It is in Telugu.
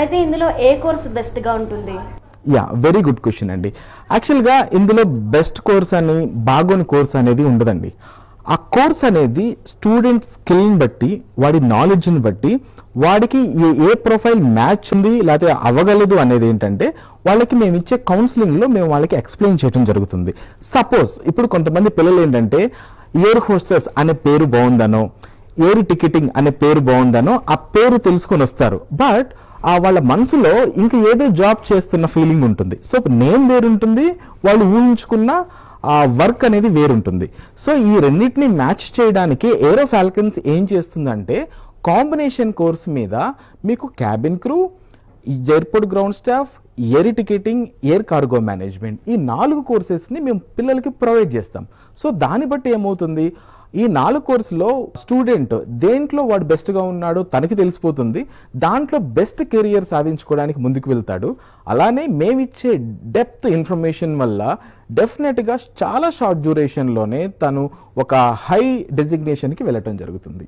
అయితే ఇందులో ఏ కోర్స్ బెస్ట్గా ఉంటుంది? యా వెరీ గుడ్ క్వశ్చన్ అండి. యాక్చువల్గా ఇందులో బెస్ట్ కోర్స్ అని బాగోని కోర్స్ అనేది ఉండదండి. ఆ కోర్స్ అనేది స్టూడెంట్ స్కిల్ని బట్టి వాడి నాలెడ్జ్ని బట్టి వాడికి ఏ ఏ ప్రొఫైల్ మ్యాచ్ ఉంది లేకపోతే అవ్వగలదు అనేది ఏంటంటే వాళ్ళకి మేము ఇచ్చే కౌన్సిలింగ్లో మేము వాళ్ళకి ఎక్స్ప్లెయిన్ చేయడం జరుగుతుంది. సపోజ్ ఇప్పుడు కొంతమంది పిల్లలు ఏంటంటే ఎయిర్ హోస్టెస్ అనే పేరు బాగుందనో ఎయిర్ టికెటింగ్ అనే పేరు బాగుందనో ఆ పేరు తెలుసుకొని వస్తారు. బట్ ఆ వాళ్ళ మనసులో ఇంకా ఏదో జాబ్ చేస్తున్న ఫీలింగ్ ఉంటుంది. సో నేమ్ వేరుంటుంది వాళ్ళు ఊహించుకున్న ఆ వర్క్ అనేది వేరుంటుంది. సో ఈ రెండింటిని మ్యాచ్ చేయడానికి ఏరో ఫాల్కన్స్ ఏం చేస్తుందంటే కాంబినేషన్ కోర్స్ మీద మీకు cabin crew airport ground staff air ticketing air cargo management ఈ నాలుగు కోర్సెస్ని మేము పిల్లలకి ప్రొవైడ్ చేస్తాం. సో దాన్ని బట్టి ఏమవుతుంది? ఈ నాలుగు కోర్సులో స్టూడెంట్ దేంట్లో వాడు బెస్ట్గా ఉన్నాడో తనకి తెలిసిపోతుంది. దాంట్లో బెస్ట్ కెరియర్ సాధించుకోవడానికి ముందుకు వెళ్తాడు. అలానే మేమిచ్చే డెప్త్ ఇన్ఫర్మేషన్ వల్ల డెఫినెట్గా చాలా షార్ట్ డ్యూరేషన్లోనే తను ఒక హై డెసిగ్నేషన్కి వెళ్ళటం జరుగుతుంది.